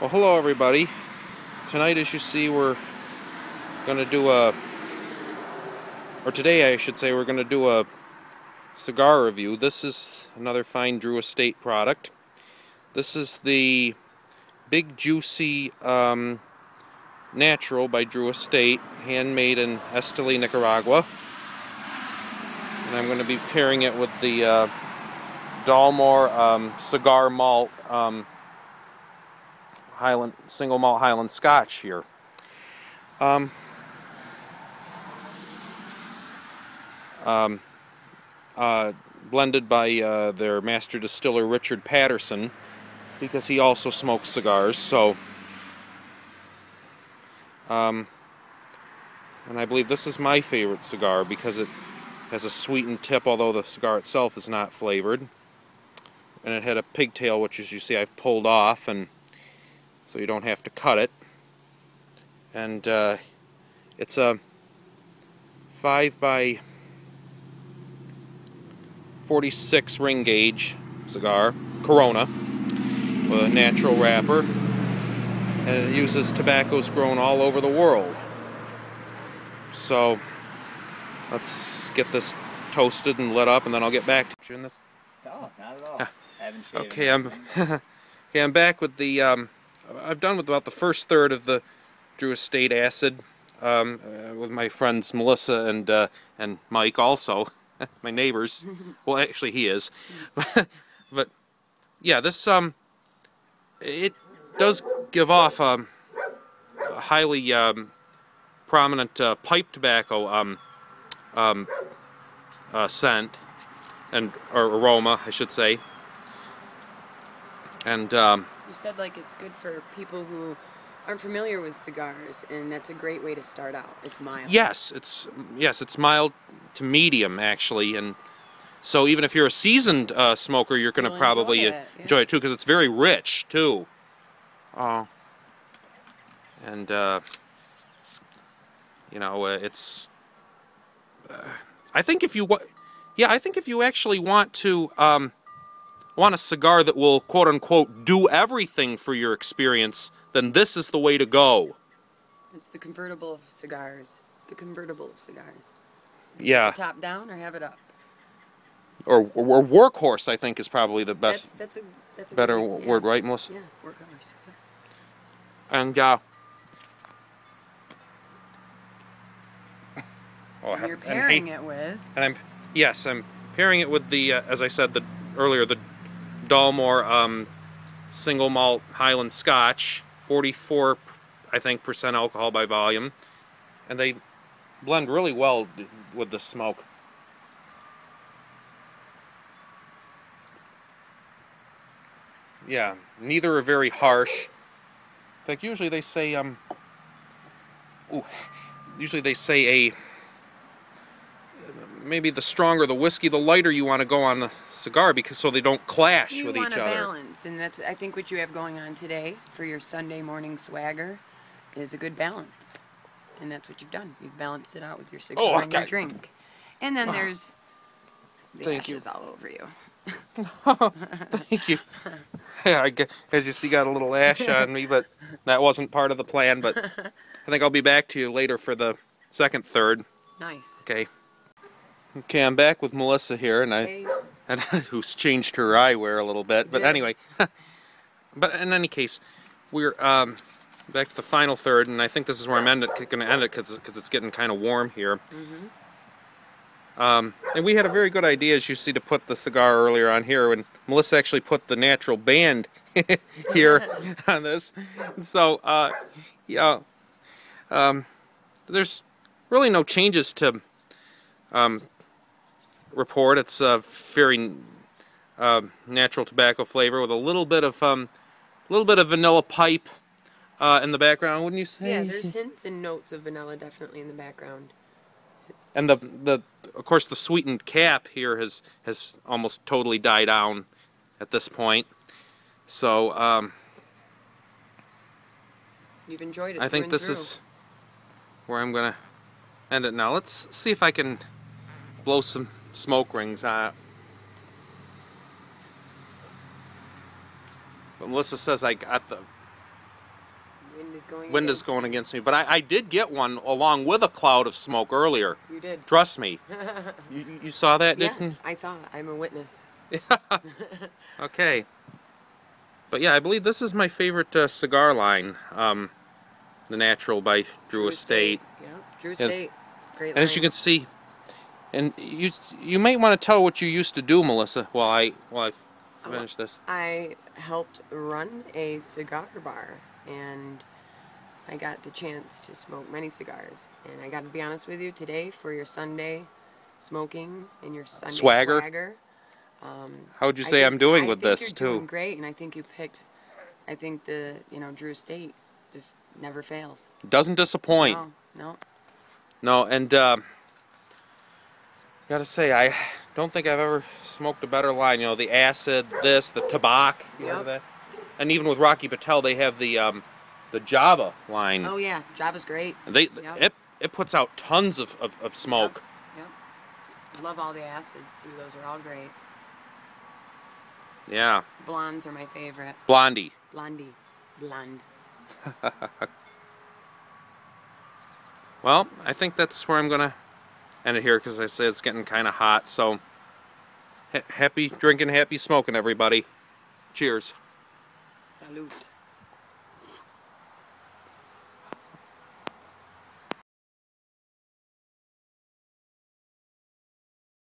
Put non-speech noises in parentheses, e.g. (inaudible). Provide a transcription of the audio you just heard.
Well, hello everybody. Tonight, as you see, we're going to do a, or today I should say, we're going to do a cigar review. This is another fine Drew Estate product. This is the Big Jucy um, Natural by Drew Estate, handmade in Esteli, Nicaragua. And I'm going to be pairing it with the uh, Dalmore um, Cigar Malt um, Highland single malt Highland Scotch here. Um, um, uh, blended by uh, their master distiller Richard Paterson because he also smokes cigars. So, um, and I believe this is my favorite cigar because it has a sweetened tip, although the cigar itself is not flavored. And it had a pigtail, which as you see I've pulled off and so you don't have to cut it. And uh, it's a 5 by 46 ring gauge cigar, Corona, with a natural wrapper. And it uses tobaccos grown all over the world. So let's get this toasted and lit up and then I'll get back to you in this. Oh, not at all. okay, I'm (laughs) okay, I'm back with the um, I've done with about the first third of the Drew Estate ACID um, uh, with my friends Melissa and uh, and Mike also, (laughs) my neighbors. (laughs) well, actually he is, (laughs) but yeah, this um, it does give off um, a highly um, prominent uh, pipe tobacco um, um, uh, scent and or aroma, I should say, and um, you said like it's good for people who aren't familiar with cigars, and that's a great way to start out. It's mild. Yes, it's yes, it's mild to medium actually, and so even if you're a seasoned uh, smoker, you're going to probably enjoy it, yeah. enjoy it too because it's very rich too. Oh, and uh, you know uh, it's. Uh, I think if you want, yeah, I think if you actually want to. Um, want a cigar that will quote unquote do everything for your experience, then this is the way to go. It's the convertible of cigars. The convertible of cigars. Yeah. Top down or have it up. Or, or, or workhorse, I think, is probably the best. That's, that's a that's a better really, word, yeah. right, Melissa? Yeah, workhorse. Yeah. And uh, (laughs) oh, and you're pairing and, it with. And I'm yes, I'm pairing it with the uh, as I said the earlier the Dalmore um, single malt Highland Scotch, 44, I think, percent alcohol by volume, and they blend really well with the smoke. Yeah, neither are very harsh. In fact, usually they say, um, ooh, usually they say a maybe the stronger the whiskey, the lighter you want to go on the cigar because so they don't clash you with each other. You want a balance, and that's I think what you have going on today for your Sunday morning swagger is a good balance, and that's what you've done. You've balanced it out with your cigar oh, and your drink, and then ah. there's the Thank ashes you. all over you. (laughs) Thank you. Yeah, (laughs) I guess, as you see, got a little ash on me, but that wasn't part of the plan. But (laughs) I think I'll be back to you later for the second third. Nice. Okay. Okay, I'm back with Melissa here, and I, hey. and (laughs) who's changed her eyewear a little bit. But yeah. anyway, (laughs) but in any case, we're um, back to the final third, and I think this is where I'm going to end it because it's getting kind of warm here. Mm -hmm. um, and we had a very good idea, as you see, to put the cigar earlier on here, and Melissa actually put the natural band (laughs) here on this. So, uh, yeah, um, there's really no changes to um, report. It's a very uh, natural tobacco flavor with a little bit of um, little bit of vanilla pipe uh, in the background, wouldn't you say? Yeah, there's hints and notes of vanilla definitely in the background. It's and the the of course the sweetened cap here has has almost totally died down at this point. So um, you've enjoyed it. I think this through. is where I'm gonna end it now. Let's see if I can blow some smoke rings on it. But Melissa says I got the is going. wind is going against me. But I, I did get one along with a cloud of smoke earlier. You did. Trust me. (laughs) You, you- saw that, didn't yes, I saw. it. I'm a witness. (laughs) Okay. But yeah, I believe this is my favorite uh, cigar line, um, the Natural by Drew, Estate. Yeah, Drew Estate. Great. And as you can see, and you you might want to tell what you used to do, Melissa, while I while I finish this. I helped run a cigar bar and I got the chance to smoke many cigars. And I got to be honest with you, today for your Sunday smoking and your Sunday Swagger? swagger um, How would you say think- I'm doing I with think this you're Doing too? great, and I think you picked. I think the you know Drew Estate just never fails. Doesn't disappoint. No, no. No, and uh, gotta say, I don't think I've ever smoked a better line. You know, the ACID, this, the tobacco, you Yep. and even with Rocky Patel, they have the um, the Java line. Oh yeah, Java's great. And They Yep. it it puts out tons of, of, of smoke. Yep. Love all the ACIDs too. Those are all great. Yeah, Blondes are my favorite. Blondie. Blondie. Blonde. (laughs) Well, I think that's where I'm gonna end it here because I say it's getting kind of hot. So, ha- happy drinking, happy smoking, everybody. Cheers. Salute.